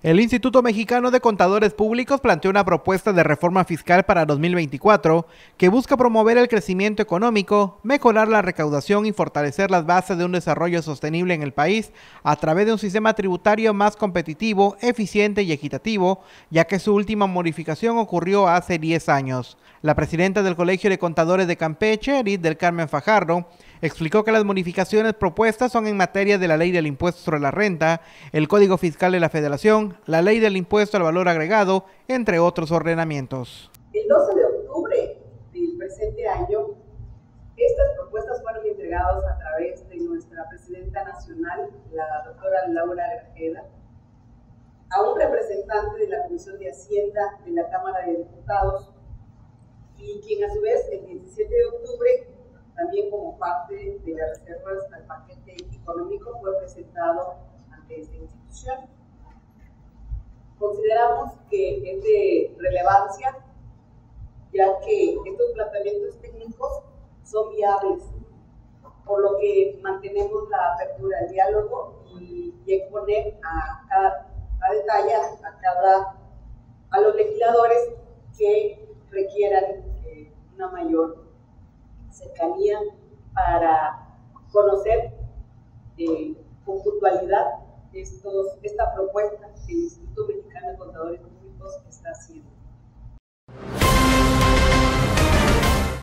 El Instituto Mexicano de Contadores Públicos planteó una propuesta de reforma fiscal para 2024 que busca promover el crecimiento económico, mejorar la recaudación y fortalecer las bases de un desarrollo sostenible en el país a través de un sistema tributario más competitivo, eficiente y equitativo, ya que su última modificación ocurrió hace 10 años. La presidenta del Colegio de Contadores de Campeche, Edith del Carmen Fajardo, explicó que las modificaciones propuestas son en materia de la ley del impuesto sobre la renta, el Código Fiscal de la Federación, la ley del impuesto al valor agregado, entre otros ordenamientos. El 12 de octubre del presente año, estas propuestas fueron entregadas a través de nuestra presidenta nacional, la doctora Laura Grajeda, a un representante de la Comisión de Hacienda de la Cámara de Diputados y quien a su vez el 17 de octubre también como parte de las reservas al paquete económico fue presentado ante esta institución. Consideramos que es de relevancia ya que estos planteamientos técnicos son viables, por lo que mantenemos la apertura al diálogo y, exponer a cada detalle a cada a los legisladores que requieran eh, una mayor cercanía para conocer eh, con puntualidad estos, esta propuesta que el Instituto Mexicano de Contadores Públicos está haciendo.